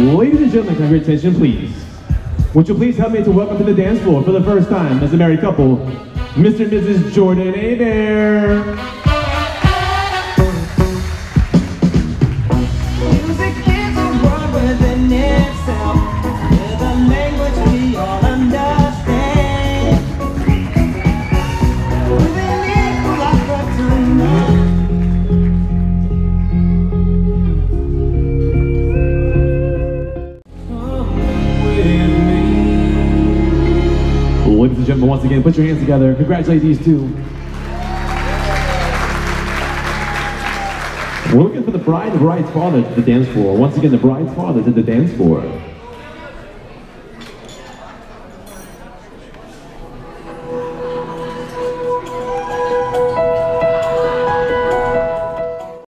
Ladies and gentlemen, can I have your attention, please? Would you please help me to welcome to the dance floor for the first time as a married couple, Mr. and Mrs. Jordan Abear. Ladies and gentlemen, once again, put your hands together. Congratulate these two. We're looking for the bride, the bride's father to the dance floor. Once again, the bride's father to the dance floor.